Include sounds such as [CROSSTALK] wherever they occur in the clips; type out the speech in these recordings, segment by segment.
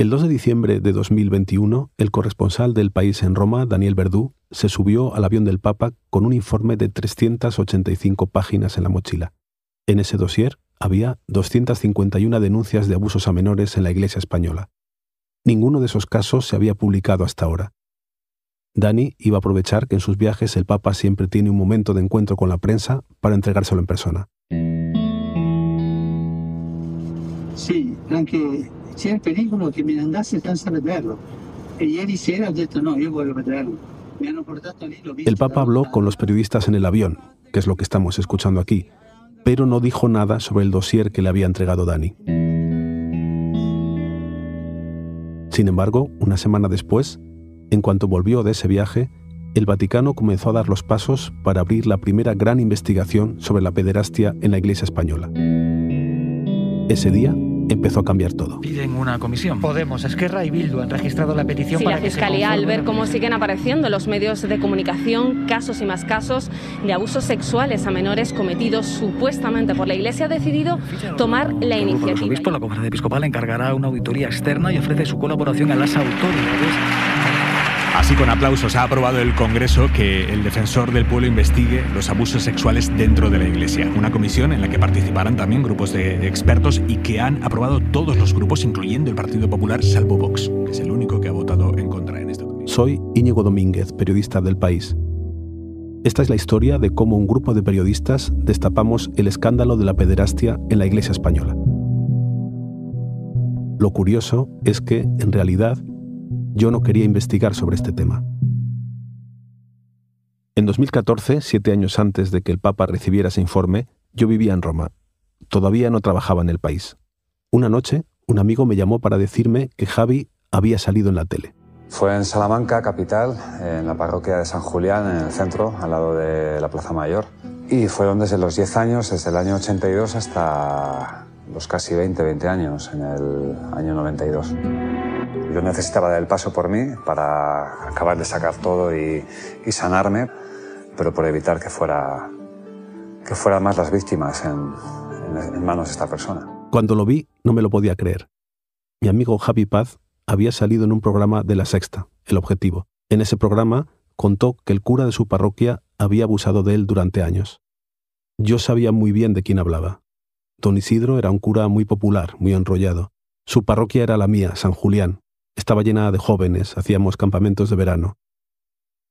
El 2 de diciembre de 2021, el corresponsal del país en Roma, Daniel Verdú, se subió al avión del Papa con un informe de 385 páginas en la mochila. En ese dossier había 251 denuncias de abusos a menores en la Iglesia española. Ninguno de esos casos se había publicado hasta ahora. Dani iba a aprovechar que en sus viajes el Papa siempre tiene un momento de encuentro con la prensa para entregárselo en persona. Sí, me no, El Papa habló con los periodistas en el avión, que es lo que estamos escuchando aquí, pero no dijo nada sobre el dossier que le había entregado Dani. Sin embargo, una semana después, en cuanto volvió de ese viaje, el Vaticano comenzó a dar los pasos para abrir la primera gran investigación sobre la pederastia en la Iglesia española. Ese día empezó a cambiar todo. Piden una comisión. Podemos, Esquerra y Bildu han registrado la petición Sí, para la que se Fiscalía, al ver cómo siguen apareciendo en los medios de comunicación casos y más casos de abusos sexuales a menores cometidos supuestamente por la Iglesia, ha decidido tomar la El grupo de los iniciativa. obispos, la conferencia episcopal encargará una auditoría externa y ofrece su colaboración a las autoridades. Así con aplausos ha aprobado el Congreso que el defensor del pueblo investigue los abusos sexuales dentro de la Iglesia. Una comisión en la que participarán también grupos de expertos y que han aprobado todos los grupos, incluyendo el Partido Popular, salvo Vox, que es el único que ha votado en contra en esta comisión. Soy Íñigo Domínguez, periodista del país. Esta es la historia de cómo un grupo de periodistas destapamos el escándalo de la pederastia en la Iglesia española. Lo curioso es que, en realidad, yo no quería investigar sobre este tema. En 2014, siete años antes de que el Papa recibiera ese informe, yo vivía en Roma. Todavía no trabajaba en el país. Una noche, un amigo me llamó para decirme que Javi había salido en la tele. Fue en Salamanca, capital, en la parroquia de San Julián, en el centro, al lado de la Plaza Mayor. Y fueron desde los 10 años, desde el año 82 hasta los casi 20, 20 años, en el año 92. Yo necesitaba dar el paso por mí para acabar de sacar todo y, sanarme, pero por evitar que fuera que fueran más las víctimas en, en- en manos de esta persona. Cuando lo vi, no me lo podía creer. Mi amigo Javi Paz había salido en un programa de La Sexta, El Objetivo. En ese programa contó que el cura de su parroquia había abusado de él durante años. Yo sabía muy bien de quién hablaba. Don Isidro era un cura muy popular, muy enrollado. Su parroquia era la mía, San Julián. Estaba llena de jóvenes, hacíamos campamentos de verano.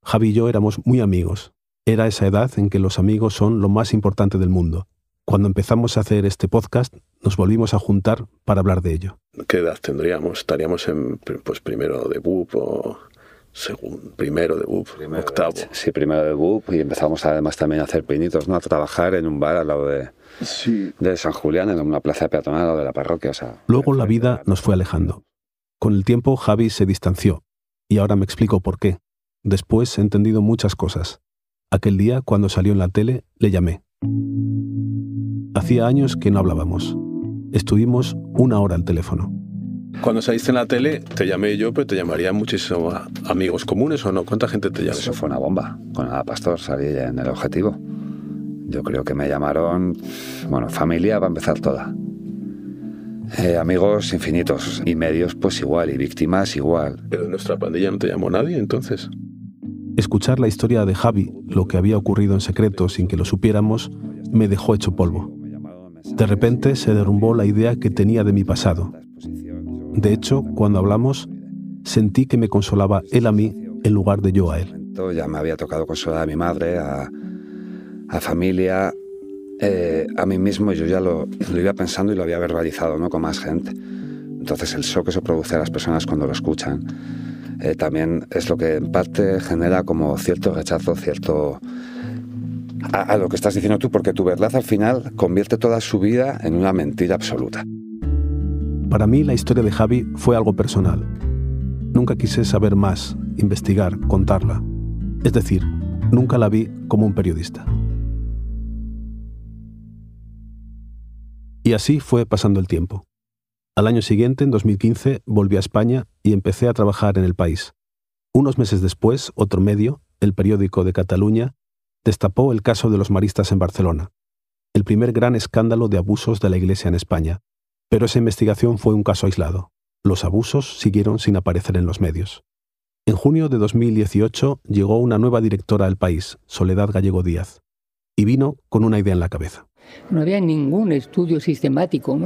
Javi y yo éramos muy amigos. Era esa edad en que los amigos son lo más importante del mundo. Cuando empezamos a hacer este podcast, nos volvimos a juntar para hablar de ello. ¿Qué edad tendríamos? ¿Estaríamos en pues primero de BUP o segundo, primero de BUP, octavo? Sí, primero de BUP y empezamos además también a hacer pinitos, ¿no? A trabajar en un bar al lado de, de San Julián, en una plaza peatonal al lado de la parroquia. O sea, Luego la vida nos fue alejando. Con el tiempo Javi se distanció, y ahora me explico por qué. Después he entendido muchas cosas. Aquel día, cuando salió en la tele, le llamé. Hacía años que no hablábamos. Estuvimos una hora al teléfono. Cuando saliste en la tele, te llamé yo, pero te llamarían muchísimos amigos comunes o no. ¿Cuánta gente te llama? Eso fue una bomba. Con Ana Pastor salí en el objetivo. Yo creo que me llamaron, bueno, familia va a empezar toda. Eh, amigos infinitos y medios pues igual y víctimas igual. Pero en nuestra pandilla no te llamó nadie, entonces. Escuchar la historia de Javi, lo que había ocurrido en secreto sin que lo supiéramos, me dejó hecho polvo. De repente se derrumbó la idea que tenía de mi pasado. De hecho, cuando hablamos, sentí que me consolaba él a mí en lugar de yo a él. Ya me había tocado consolar a mi madre, a, a familia, eh, a mí mismo. Yo ya lo, iba pensando y lo había verbalizado ¿no? con más gente. Entonces el shock que eso produce a las personas cuando lo escuchan eh, también es lo que en parte genera como cierto rechazo, cierto... A, a lo que estás diciendo tú, porque tu verdad al final convierte toda su vida en una mentira absoluta. Para mí la historia de Javi fue algo personal. Nunca quise saber más, investigar, contarla. Es decir, nunca la vi como un periodista. Y así fue pasando el tiempo. Al año siguiente, en 2015, volví a España y empecé a trabajar en el país. Unos meses después, otro medio, el periódico de Cataluña, destapó el caso de los maristas en Barcelona, el primer gran escándalo de abusos de la Iglesia en España. Pero esa investigación fue un caso aislado. los abusos siguieron sin aparecer en los medios. En junio de 2018 llegó una nueva directora al país, Soledad Gallego Díaz, y vino con una idea en la cabeza. No había ningún estudio sistemático.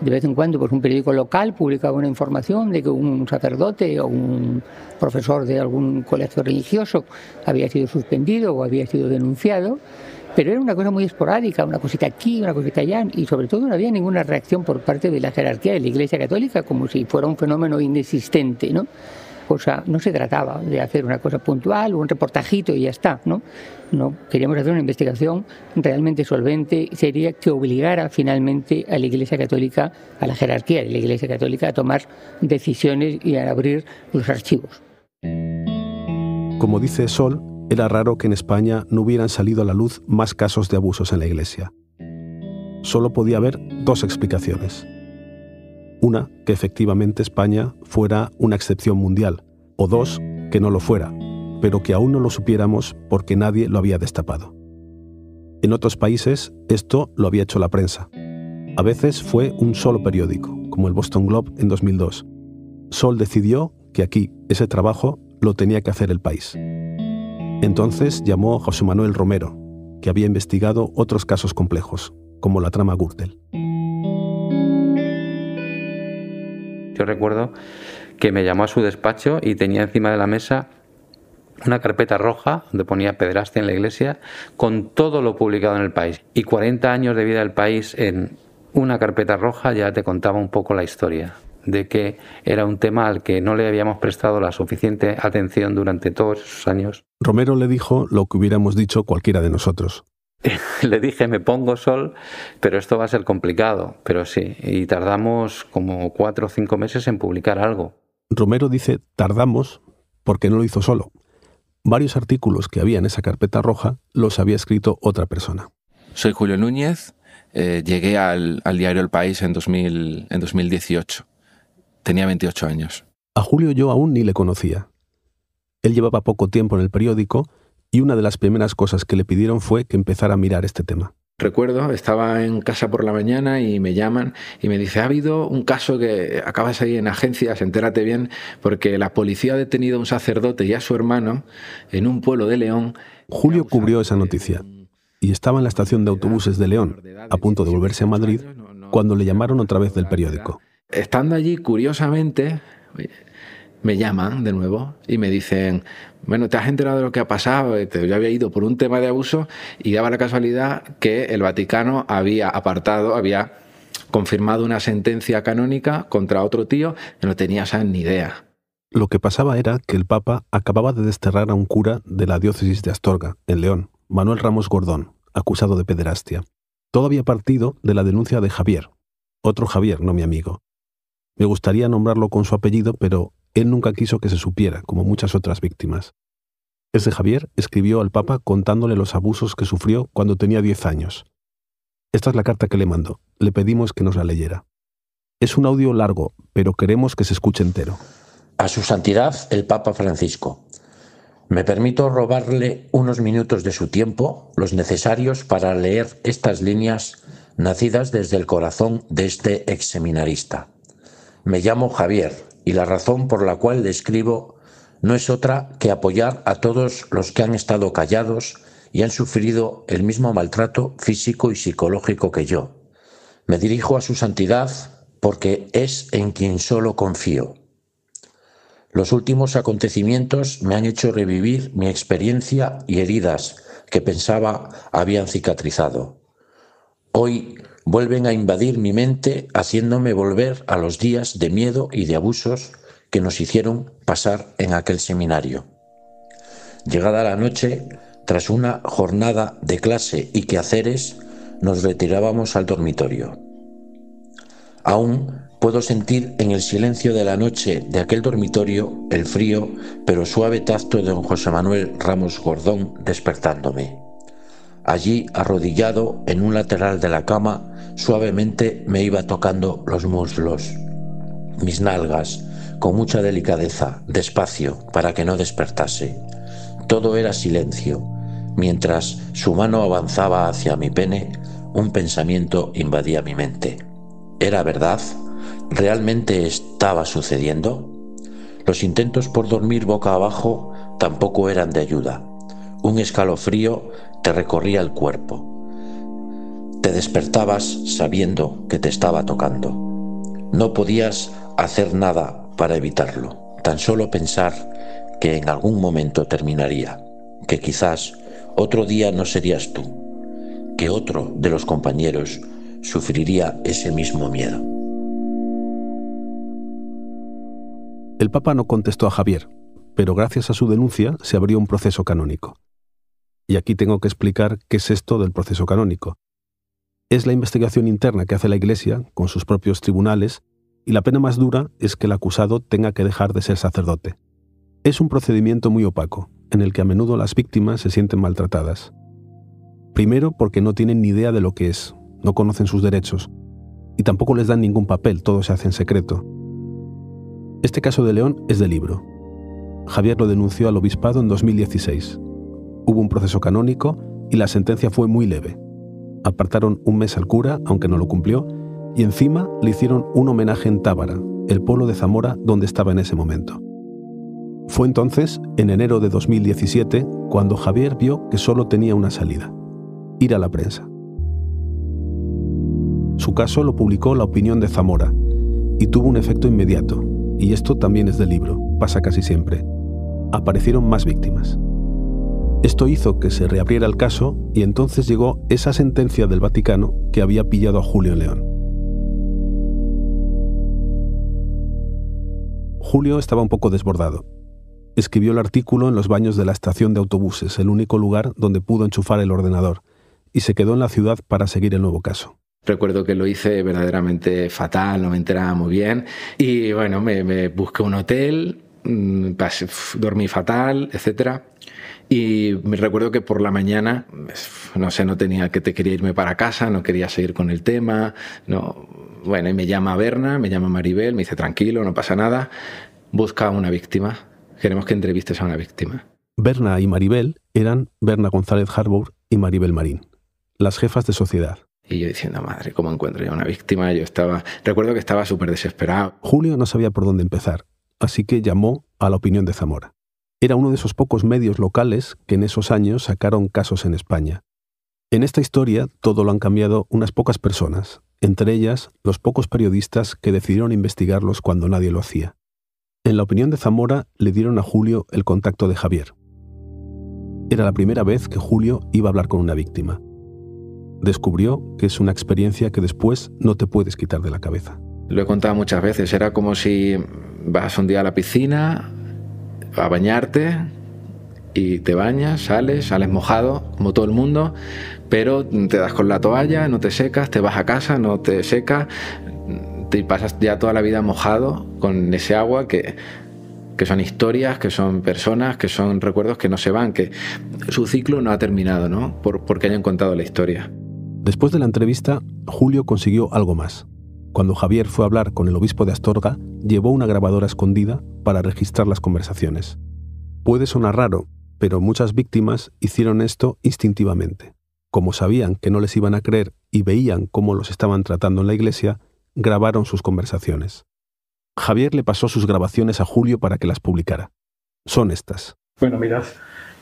De vez en cuando, pues un periódico local publicaba una información de que un sacerdote o un profesor de algún colegio religioso había sido suspendido o había sido denunciado, pero era una cosa muy esporádica, una cosita aquí, una cosita allá, y sobre todo no había ninguna reacción por parte de la jerarquía de la Iglesia Católica, como si fuera un fenómeno inexistente, ¿no? No se trataba de hacer una cosa puntual, un reportajito y ya está, ¿no? No, queríamos hacer una investigación realmente solvente, sería que obligara finalmente a la Iglesia Católica, a la jerarquía de la Iglesia Católica, a tomar decisiones y a abrir los archivos. Como dice Sol, era raro que en España no hubieran salido a la luz más casos de abusos en la Iglesia. Solo podía haber dos explicaciones. Una, que efectivamente España fuera una excepción mundial, o dos, que no lo fuera, pero que aún no lo supiéramos porque nadie lo había destapado. En otros países esto lo había hecho la prensa. A veces fue un solo periódico, como el Boston Globe en 2002. Sol decidió que aquí ese trabajo lo tenía que hacer el país. Entonces llamó a José Manuel Romero, que había investigado otros casos complejos, como la trama Gürtel. Yo recuerdo que me llamó a su despacho y tenía encima de la mesa una carpeta roja donde ponía pederastia en la iglesia con todo lo publicado en el país. Y 40 años de vida del país en una carpeta roja ya te contaba un poco la historia de que era un tema al que no le habíamos prestado la suficiente atención durante todos esos años. Romero le dijo lo que hubiéramos dicho cualquiera de nosotros. [LAUGHS] le dije, me pongo sol, pero esto va a ser complicado. Pero sí, y tardamos como cuatro o cinco meses en publicar algo. Romero dice tardamos porque no lo hizo solo. Varios artículos que había en esa carpeta roja los había escrito otra persona. Soy Julio Núñez, eh, llegué al, diario El País en, 2000, en 2018. Tenía 28 años. A Julio yo aún ni le conocía. Él llevaba poco tiempo en el periódico y una de las primeras cosas que le pidieron fue que empezara a mirar este tema. Recuerdo, estaba en casa por la mañana y me llaman y me dice, ha habido un caso que acaba de salir en agencias, entérate bien, porque la policía ha detenido a un sacerdote y a su hermano en un pueblo de León. Julio cubrió esa noticia y estaba en la estación de autobuses de León, a punto de volverse a Madrid, cuando le llamaron otra vez del periódico. Estando allí, curiosamente, me llaman de nuevo y me dicen, bueno, ¿te has enterado de lo que ha pasado? Yo había ido por un tema de abuso y daba la casualidad que el Vaticano había apartado, había confirmado una sentencia canónica contra otro tío que no tenía ni idea. Lo que pasaba era que el Papa acababa de desterrar a un cura de la diócesis de Astorga, en León, Manuel Ramos Gordón, acusado de pederastia. Todo había partido de la denuncia de Javier, otro Javier, no mi amigo. Me gustaría nombrarlo con su apellido, pero él nunca quiso que se supiera, como muchas otras víctimas. Ese Javier escribió al Papa contándole los abusos que sufrió cuando tenía 10 años. Esta es la carta que le mandó. Le pedimos que nos la leyera. Es un audio largo, pero queremos que se escuche entero. A su santidad, el Papa Francisco. Me permito robarle unos minutos de su tiempo, los necesarios para leer estas líneas nacidas desde el corazón de este ex seminarista. Me llamo Javier, y la razón por la cual le escribo no es otra que apoyar a todos los que han estado callados y han sufrido el mismo maltrato físico y psicológico que yo. Me dirijo a su santidad porque es en quien solo confío. Los últimos acontecimientos me han hecho revivir mi experiencia y heridas que pensaba habían cicatrizado. Hoy vuelven a invadir mi mente haciéndome volver a los días de miedo y de abusos que nos hicieron pasar en aquel seminario. Llegada la noche, tras una jornada de clase y quehaceres, nos retirábamos al dormitorio. Aún puedo sentir en el silencio de la noche de aquel dormitorio el frío pero suave tacto de don José Manuel Ramos Gordón despertándome. Allí, arrodillado en un lateral de la cama, suavemente me iba tocando los muslos, mis nalgas, con mucha delicadeza, despacio, para que no despertase. Todo era silencio. Mientras su mano avanzaba hacia mi pene, un pensamiento invadía mi mente. ¿Era verdad? realmente estaba sucediendo? Los intentos por dormir boca abajo tampoco eran de ayuda. Un escalofrío te recorría el cuerpo. Te despertabas sabiendo que te estaba tocando. No podías hacer nada para evitarlo, tan solo pensar que en algún momento terminaría, que quizás otro día no serías tú, que otro de los compañeros sufriría ese mismo miedo. El Papa no contestó a Javier, pero gracias a su denuncia se abrió un proceso canónico. Y aquí tengo que explicar qué es esto del proceso canónico. Es la investigación interna que hace la Iglesia con sus propios tribunales y la pena más dura es que el acusado tenga que dejar de ser sacerdote. Es un procedimiento muy opaco, en el que a menudo las víctimas se sienten maltratadas. Primero porque no tienen ni idea de lo que es, no conocen sus derechos, y tampoco les dan ningún papel, todo se hace en secreto. Este caso de León es de libro. Javier lo denunció al obispado en 2016. Hubo un proceso canónico y la sentencia fue muy leve. Apartaron un mes al cura, aunque no lo cumplió, y encima le hicieron un homenaje en Tábara, el pueblo de Zamora donde estaba en ese momento. Fue entonces, en enero de 2017, cuando Javier vio que solo tenía una salida, ir a la prensa. Su caso lo publicó La Opinión de Zamora y tuvo un efecto inmediato, y esto también es del libro, pasa casi siempre. Aparecieron más víctimas. Esto hizo que se reabriera el caso y entonces llegó esa sentencia del Vaticano que había pillado a Julio León. Julio estaba un poco desbordado. Escribió el artículo en los baños de la estación de autobuses, el único lugar donde pudo enchufar el ordenador, y se quedó en la ciudad para seguir el nuevo caso. Recuerdo que lo hice verdaderamente fatal, no me enteraba muy bien. Y bueno, me, busqué un hotel, mm, dormí fatal, etc. Y me recuerdo que por la mañana, no sé, no tenía que te quería irme para casa, no quería seguir con el tema. No. Bueno, y me llama Berna, me llama Maribel, me dice tranquilo, no pasa nada, busca a una víctima. Queremos que entrevistes a una víctima. Berna y Maribel eran Berna González Harbour y Maribel Marín, las jefas de sociedad. Y yo diciendo, madre, ¿cómo encuentro yo una víctima? Yo estaba, recuerdo que estaba súper desesperado. Julio no sabía por dónde empezar, así que llamó a la opinión de Zamora. Era uno de esos pocos medios locales que en esos años sacaron casos en España. En esta historia todo lo han cambiado unas pocas personas, entre ellas los pocos periodistas que decidieron investigarlos cuando nadie lo hacía. En la opinión de Zamora le dieron a Julio el contacto de Javier. Era la primera vez que Julio iba a hablar con una víctima descubrió que es una experiencia que después no te puedes quitar de la cabeza. Lo he contado muchas veces, era como si vas un día a la piscina a bañarte y te bañas, sales, sales mojado, como todo el mundo, pero te das con la toalla, no te secas, te vas a casa, no te secas, te pasas ya toda la vida mojado con ese agua que, que son historias, que son personas, que son recuerdos que no se van, que su ciclo no ha terminado, ¿no? Por, porque hayan contado la historia. Después de la entrevista, Julio consiguió algo más. Cuando Javier fue a hablar con el obispo de Astorga, llevó una grabadora escondida para registrar las conversaciones. Puede sonar raro, pero muchas víctimas hicieron esto instintivamente. Como sabían que no les iban a creer y veían cómo los estaban tratando en la iglesia, grabaron sus conversaciones. Javier le pasó sus grabaciones a Julio para que las publicara. Son estas. Bueno, mirad,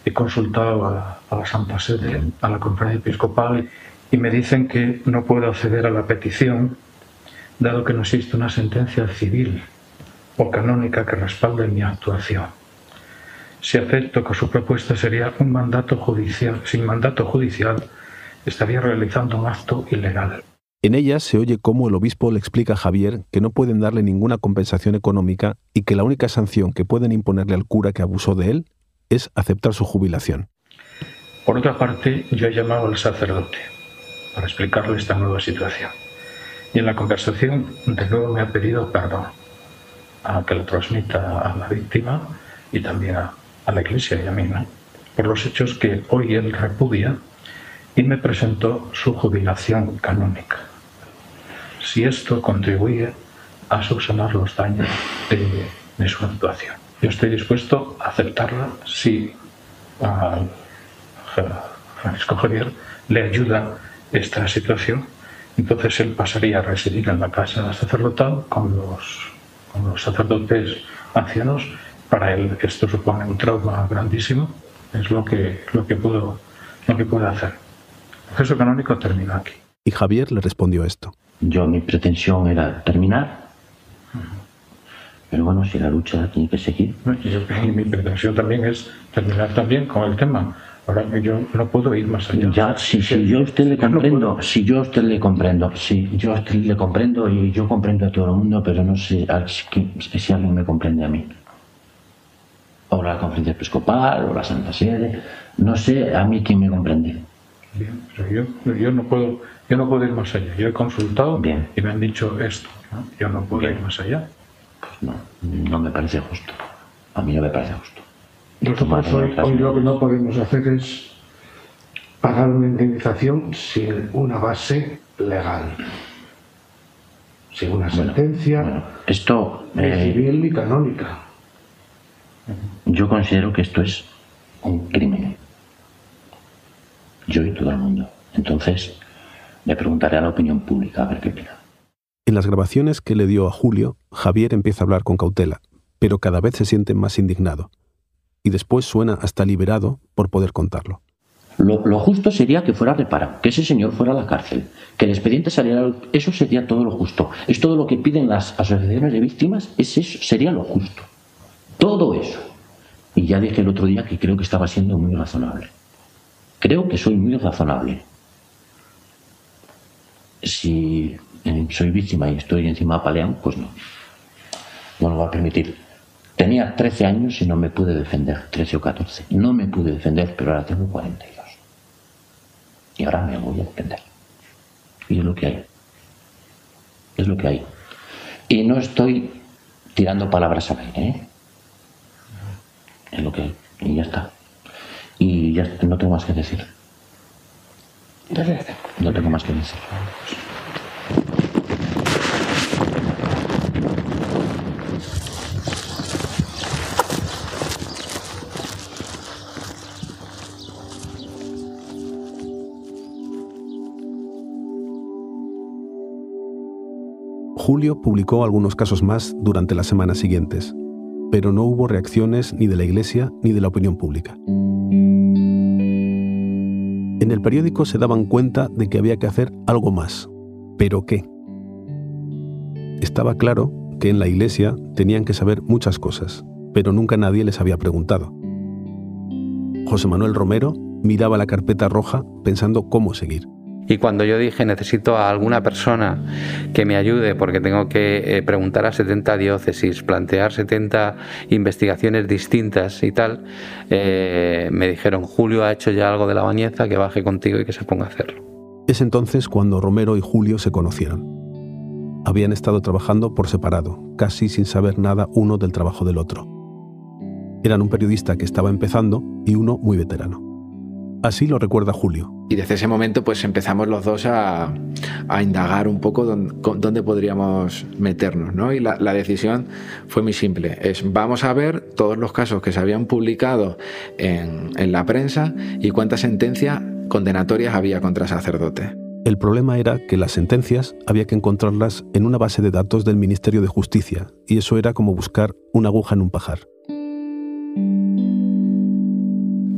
he consultado a, la Santa Sede, a la conferencia episcopal, y me dicen que no puedo acceder a la petición dado que no existe una sentencia civil o canónica que respalde mi actuación. Si acepto que su propuesta sería un mandato judicial, sin mandato judicial, estaría realizando un acto ilegal. En ella se oye cómo el obispo le explica a Javier que no pueden darle ninguna compensación económica y que la única sanción que pueden imponerle al cura que abusó de él es aceptar su jubilación. Por otra parte, yo he llamado al sacerdote para explicarle esta nueva situación. Y en la conversación, de nuevo me ha pedido perdón, a que lo transmita a la víctima y también a, la iglesia y a mí, por los hechos que hoy él repudia y me presentó su jubilación canónica. Si esto contribuye a subsanar los daños de, su actuación. Yo estoy dispuesto a aceptarla si a Francisco Javier le ayuda esta situación Entonces él pasaría a residir en la casa sacerdotal con los, los sacerdotes ancianos. Para él esto supone un trauma grandísimo. Es lo que, lo que, pudo, lo que puede hacer. El proceso canónico termina aquí. Y Javier le respondió esto. Yo mi pretensión era terminar, pero bueno, si la lucha tiene que seguir. Y [LAUGHS] mi pretensión también es terminar también con el tema. Ahora yo no puedo ir más allá. Ya, si, si yo a usted le comprendo, si yo a usted le comprendo, si yo a usted le comprendo y yo comprendo a todo el mundo, pero no sé si alguien me comprende a mí. O la conferencia episcopal, o la Santa Sede, no sé a mí quién me comprende. Bien, pero yo, yo, no puedo, yo no puedo ir más allá. Yo he consultado Bien. y me han dicho esto. ¿no? Yo no puedo ir más allá. Pues no, no me parece justo. A mí no me parece justo. Nosotros hoy, hoy lo que no podemos hacer es pagar una indemnización sin una base legal, sin una sentencia Bueno, esto ni eh, civil ni canónica. yo considero que esto es un crimen. Yo y todo el mundo. Entonces, le preguntaré a la opinión pública a ver qué opina. En las grabaciones que le dio a Julio, Javier empieza a hablar con cautela, pero cada vez se siente más indignado. Y después suena hasta liberado por poder contarlo. Lo, justo sería que fuera reparado, que ese señor fuera a la cárcel, que el expediente saliera. al- Eso sería todo lo justo. Es todo lo que piden las asociaciones de víctimas, es eso, sería lo justo. Todo eso. Y ya dije el otro día que creo que estaba siendo muy razonable. Creo que soy muy razonable. Si eh, soy víctima y estoy encima apaleado, pues no. No lo va a permitir. Tenía 13 años y no me pude defender, 13 o 14. No me pude defender, pero ahora tengo 42. Y ahora me voy a defender. Y es lo que hay. Es lo que hay. Y no estoy tirando palabras al aire, ¿eh? Es lo que hay. Y ya está. Y ya no tengo más que decir. No tengo más que decir. Julio publicó algunos casos más durante las semanas siguientes, pero no hubo reacciones ni de la Iglesia ni de la opinión pública. En el periódico se daban cuenta de que había que hacer algo más. ¿Pero qué? Estaba claro que en la Iglesia tenían que saber muchas cosas, pero nunca nadie les había preguntado. José Manuel Romero miraba la carpeta roja pensando cómo seguir. Y cuando yo dije necesito a alguna persona que me ayude porque tengo que eh, preguntar a 70 diócesis, plantear 70 investigaciones distintas y tal, eh, me dijeron Julio ha hecho ya algo de la bañeza, que baje contigo y que se ponga a hacerlo. Es entonces cuando Romero y Julio se conocieron. Habían estado trabajando por separado, casi sin saber nada uno del trabajo del otro. Eran un periodista que estaba empezando y uno muy veterano. Así lo recuerda Julio. Y desde ese momento pues empezamos los dos a, a indagar un poco dónde, dónde podríamos meternos, ¿no? Y la, la decisión fue muy simple, es vamos a ver todos los casos que se habían publicado en, en la prensa y cuántas sentencias condenatorias había contra sacerdotes. El problema era que las sentencias había que encontrarlas en una base de datos del Ministerio de Justicia, y eso era como buscar una aguja en un pajar.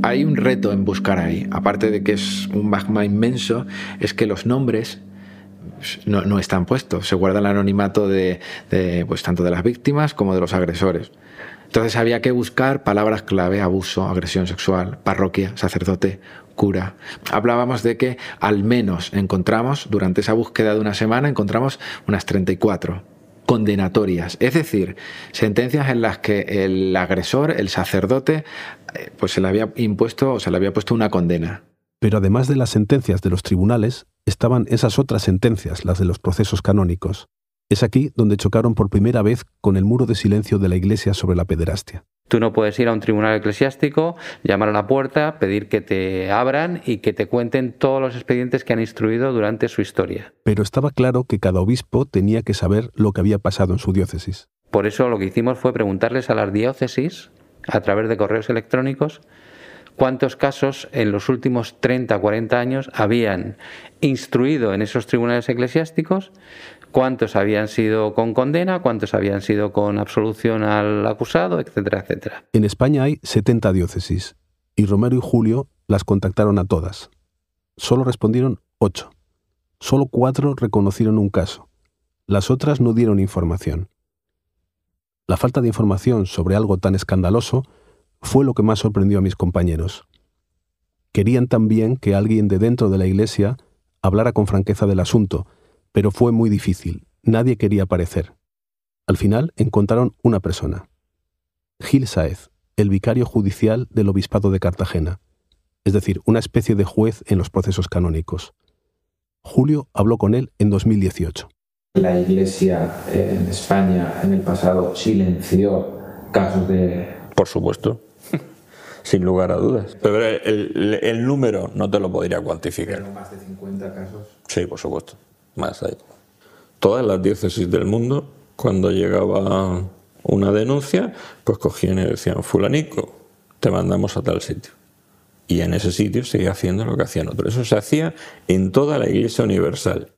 Hay un reto en buscar ahí, aparte de que es un magma inmenso, es que los nombres no, no están puestos, se guarda el anonimato de, pues, tanto de las víctimas como de los agresores. Entonces había que buscar palabras clave, abuso, agresión sexual, parroquia, sacerdote, cura. Hablábamos de que al menos encontramos, durante esa búsqueda de una semana, encontramos unas 34 condenatorias, es decir, sentencias en las que el agresor, el sacerdote, eh, pues se le había impuesto o se le había puesto una condena. Pero además de las sentencias de los tribunales, estaban esas otras sentencias, las de los procesos canónicos. Es aquí donde chocaron por primera vez con el muro de silencio de la Iglesia sobre la pederastia. Tú no puedes ir a un tribunal eclesiástico, llamar a la puerta, pedir que te abran y que te cuenten todos los expedientes que han instruido durante su historia. Pero estaba claro que cada obispo tenía que saber lo que había pasado en su diócesis. Por eso lo que hicimos fue preguntarles a las diócesis, a través de correos electrónicos, cuántos casos en los últimos 30 o 40 años habían instruido en esos tribunales eclesiásticos, cuántos habían sido con condena, cuántos habían sido con absolución al acusado, etcétera, etcétera. En España hay 70 diócesis y Romero y Julio las contactaron a todas. Solo respondieron 8. Solo 4 reconocieron un caso. Las otras no dieron información. La falta de información sobre algo tan escandaloso fue lo que más sorprendió a mis compañeros. Querían también que alguien de dentro de la iglesia hablara con franqueza del asunto, pero fue muy difícil. Nadie quería aparecer. Al final encontraron una persona. Gil Saez, el vicario judicial del Obispado de Cartagena, es decir, una especie de juez en los procesos canónicos. Julio habló con él en 2018. La Iglesia en España en el pasado silenció casos de... Por supuesto, [LAUGHS] sin lugar a dudas. Pero el, el, número no te lo podría cuantificar. ¿Pero más de 50 casos? Sí, por supuesto, más hay. Todas las diócesis del mundo, cuando llegaba una denuncia, pues cogían y decían, fulanico, te mandamos a tal sitio. Y en ese sitio seguía haciendo lo que hacían otros. Eso se hacía en toda la Iglesia Universal.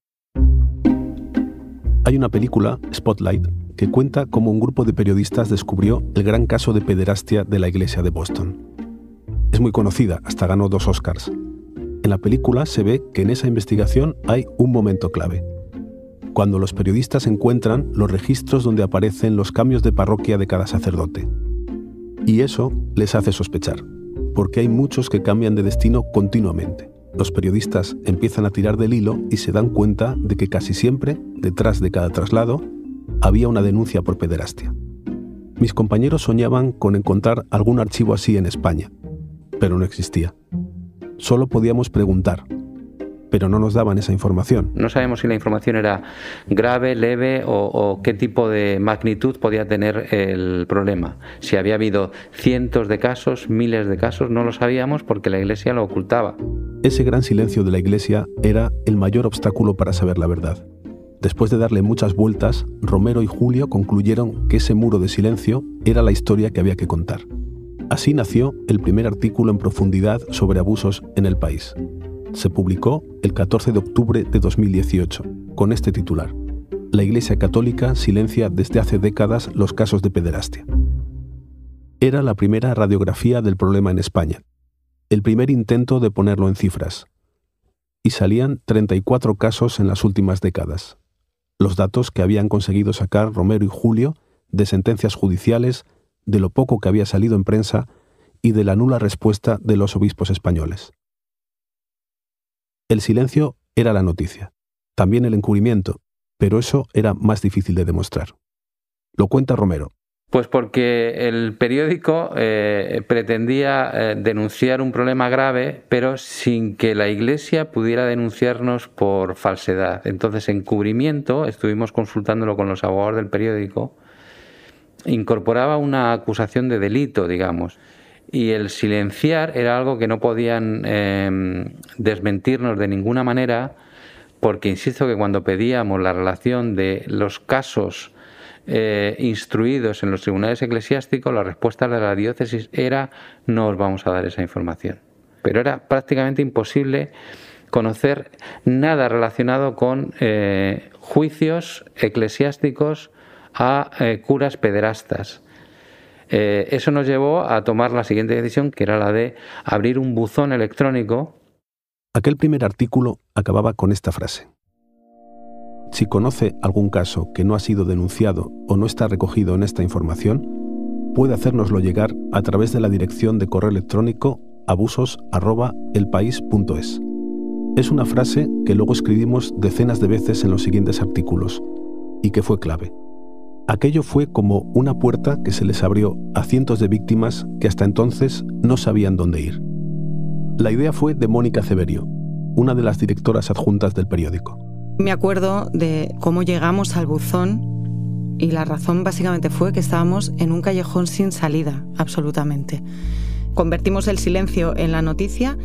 Hay una película, Spotlight, que cuenta cómo un grupo de periodistas descubrió el gran caso de pederastia de la iglesia de Boston. Es muy conocida, hasta ganó dos Oscars. En la película se ve que en esa investigación hay un momento clave. Cuando los periodistas encuentran los registros donde aparecen los cambios de parroquia de cada sacerdote. Y eso les hace sospechar, porque hay muchos que cambian de destino continuamente los periodistas empiezan a tirar del hilo y se dan cuenta de que casi siempre, detrás de cada traslado, había una denuncia por pederastia. Mis compañeros soñaban con encontrar algún archivo así en España, pero no existía. Solo podíamos preguntar, pero no nos daban esa información. No sabemos si la información era grave, leve o, qué tipo de magnitud podía tener el problema. Si había habido cientos de casos, miles de casos, no lo sabíamos porque la Iglesia lo ocultaba. Ese gran silencio de la Iglesia era el mayor obstáculo para saber la verdad. Después de darle muchas vueltas, Romero y Julio concluyeron que ese muro de silencio era la historia que había que contar. Así nació el primer artículo en profundidad sobre abusos en el país se publicó el 14 de octubre de 2018, con este titular. La Iglesia Católica silencia desde hace décadas los casos de pederastia. Era la primera radiografía del problema en España, el primer intento de ponerlo en cifras. Y salían 34 casos en las últimas décadas. Los datos que habían conseguido sacar Romero y Julio de sentencias judiciales, de lo poco que había salido en prensa y de la nula respuesta de los obispos españoles. El silencio era la noticia, también el encubrimiento, pero eso era más difícil de demostrar. Lo cuenta Romero. Pues porque el periódico eh, pretendía eh, denunciar un problema grave, pero sin que la Iglesia pudiera denunciarnos por falsedad. Entonces, encubrimiento, estuvimos consultándolo con los abogados del periódico, incorporaba una acusación de delito, digamos y el silenciar era algo que no podían em, desmentirnos de ninguna manera, porque insisto que cuando pedíamos la relación de los casos eh, instruidos en los tribunales eclesiásticos, la respuesta de la diócesis era no os vamos a dar esa información. Pero era prácticamente imposible conocer nada relacionado con eh, juicios eclesiásticos a eh, curas pederastas eh, eso nos llevó a tomar la siguiente decisión, que era la de abrir un buzón electrónico. Aquel primer artículo acababa con esta frase. Si conoce algún caso que no ha sido denunciado o no está recogido en esta información, puede hacérnoslo llegar a través de la dirección de correo electrónico abusos@elpaís.es. Es una frase que luego escribimos decenas de veces en los siguientes artículos y que fue clave. Aquello fue como una puerta que se les abrió a cientos de víctimas que hasta entonces no sabían dónde ir. La idea fue de Mónica Ceberio, una de las directoras adjuntas del periódico. Me acuerdo de cómo llegamos al buzón y la razón básicamente fue que estábamos en un callejón sin salida, absolutamente. Convertimos el silencio en la noticia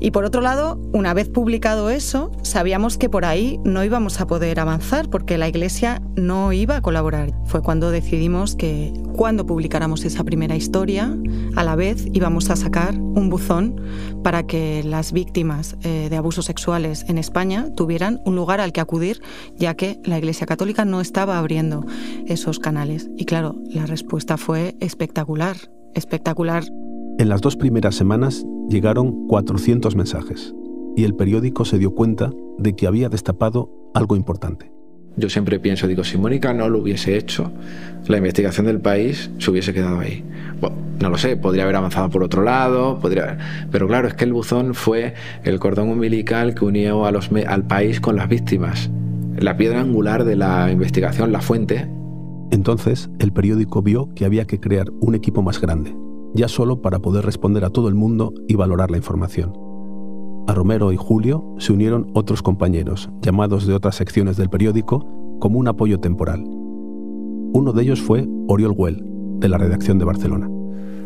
Y por otro lado, una vez publicado eso, sabíamos que por ahí no íbamos a poder avanzar porque la Iglesia no iba a colaborar. Fue cuando decidimos que cuando publicáramos esa primera historia, a la vez íbamos a sacar un buzón para que las víctimas eh, de abusos sexuales en España tuvieran un lugar al que acudir, ya que la Iglesia Católica no estaba abriendo esos canales. Y claro, la respuesta fue espectacular, espectacular. En las dos primeras semanas llegaron 400 mensajes y el periódico se dio cuenta de que había destapado algo importante. Yo siempre pienso, digo, si Mónica no lo hubiese hecho, la investigación del país se hubiese quedado ahí. no lo sé, podría haber avanzado por otro lado, podría pero claro, es que el buzón fue el cordón umbilical que unió a los, al país con las víctimas. La piedra angular de la investigación, la fuente. Entonces, el periódico vio que había que crear un equipo más grande, ya solo para poder responder a todo el mundo y valorar la información. A Romero y Julio se unieron otros compañeros, llamados de otras secciones del periódico, como un apoyo temporal. Uno de ellos fue Oriol Güell, de la redacción de Barcelona.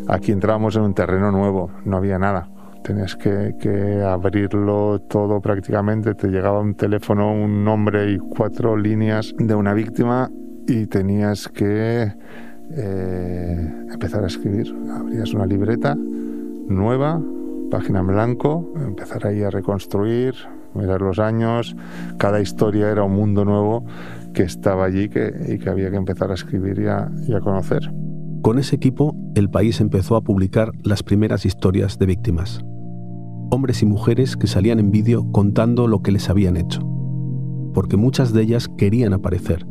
Aquí entramos en un terreno nuevo, no había nada. Tenías que, que, abrirlo todo prácticamente. Te llegaba un teléfono, un nombre y cuatro líneas de una víctima y tenías que eh, empezar a escribir. Abrías una libreta nueva, página en blanco, empezar ahí a reconstruir, mirar los años. Cada historia era un mundo nuevo que estaba allí que, y que había que empezar a escribir y y a conocer. Con ese equipo, el país empezó a publicar las primeras historias de víctimas. Hombres y mujeres que salían en vídeo contando lo que les habían hecho. Porque muchas de ellas querían aparecer.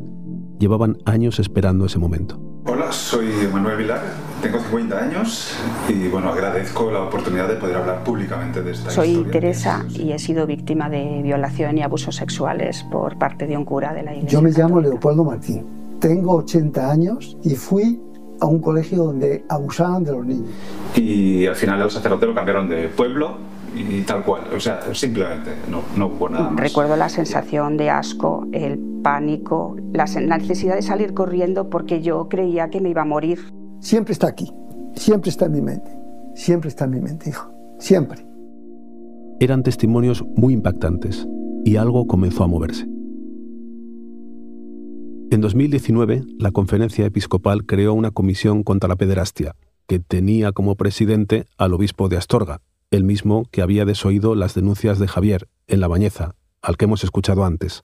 Llevaban años esperando ese momento. Hola, soy Manuel Vilar, tengo 50 años y bueno, agradezco la oportunidad de poder hablar públicamente de esta soy historia. Soy Teresa y he sido víctima de violación y abusos sexuales por parte de un cura de la iglesia. Yo me llamo Leopoldo Martín, tengo 80 años y fui a un colegio donde abusaban de los niños. Y al final el sacerdote lo cambiaron de pueblo y tal cual, o sea, simplemente no, no hubo nada más. Recuerdo la sensación de asco, el pánico, la necesidad de salir corriendo porque yo creía que me iba a morir. Siempre está aquí, siempre está en mi mente, siempre está en mi mente, hijo, siempre. Eran testimonios muy impactantes y algo comenzó a moverse. En 2019, la conferencia episcopal creó una comisión contra la pederastia, que tenía como presidente al obispo de Astorga, el mismo que había desoído las denuncias de Javier en La Bañeza, al que hemos escuchado antes.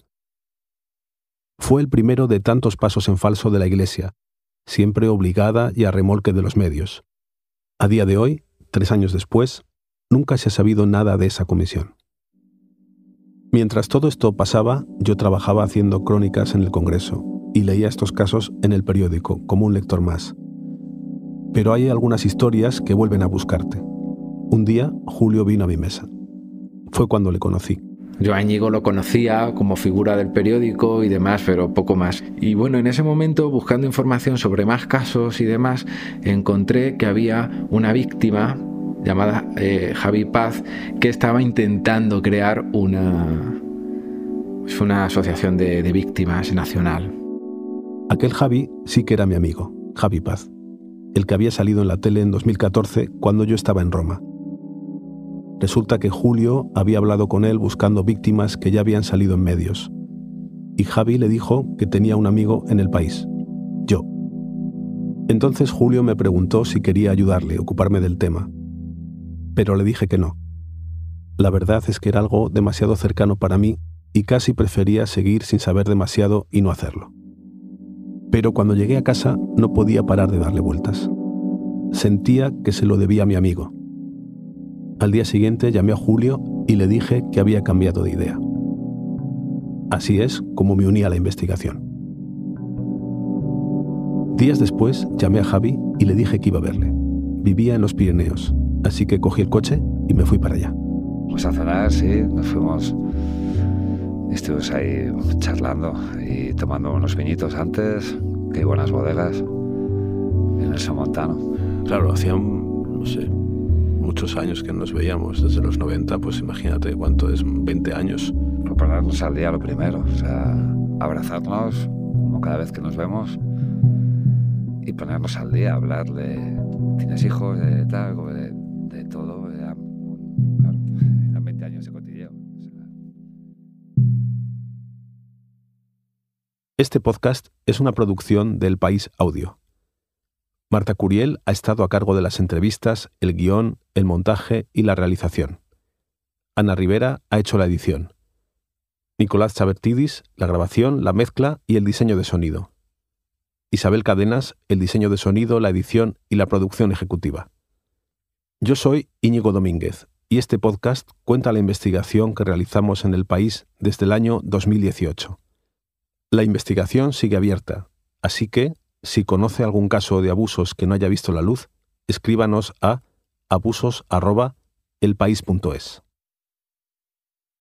Fue el primero de tantos pasos en falso de la Iglesia, siempre obligada y a remolque de los medios. A día de hoy, tres años después, nunca se ha sabido nada de esa comisión. Mientras todo esto pasaba, yo trabajaba haciendo crónicas en el Congreso y leía estos casos en el periódico como un lector más. Pero hay algunas historias que vuelven a buscarte. Un día, Julio vino a mi mesa. Fue cuando le conocí. Yo a lo conocía como figura del periódico y demás, pero poco más. Y bueno, en ese momento, buscando información sobre más casos y demás, encontré que había una víctima llamada eh, Javi Paz que estaba intentando crear una, pues una asociación de, de víctimas nacional. Aquel Javi sí que era mi amigo, Javi Paz, el que había salido en la tele en 2014 cuando yo estaba en Roma. Resulta que Julio había hablado con él buscando víctimas que ya habían salido en medios. Y Javi le dijo que tenía un amigo en el país, yo. Entonces Julio me preguntó si quería ayudarle, ocuparme del tema. Pero le dije que no. La verdad es que era algo demasiado cercano para mí y casi prefería seguir sin saber demasiado y no hacerlo. Pero cuando llegué a casa no podía parar de darle vueltas. Sentía que se lo debía a mi amigo. Al día siguiente llamé a Julio y le dije que había cambiado de idea. Así es como me uní a la investigación. Días después llamé a Javi y le dije que iba a verle. Vivía en los Pirineos, así que cogí el coche y me fui para allá. Pues a cenar, sí, nos fuimos. Estuvimos ahí charlando y tomando unos viñitos antes, que hay buenas bodegas en el Somontano. Claro, hacía, no sé, muchos años que nos veíamos, desde los 90, pues imagínate cuánto es, 20 años. Pues ponernos al día lo primero, o sea, abrazarnos como cada vez que nos vemos y ponernos al día, hablar de tienes hijos, de tal, de, de todo. Claro, eran 20 años de Este podcast es una producción del País Audio. Marta Curiel ha estado a cargo de las entrevistas, el guion, el montaje y la realización. Ana Rivera ha hecho la edición. Nicolás Chabertidis, la grabación, la mezcla y el diseño de sonido. Isabel Cadenas, el diseño de sonido, la edición y la producción ejecutiva. Yo soy Íñigo Domínguez y este podcast cuenta la investigación que realizamos en el país desde el año 2018. La investigación sigue abierta, así que, si conoce algún caso de abusos que no haya visto la luz, escríbanos a abusos@elpaís.es.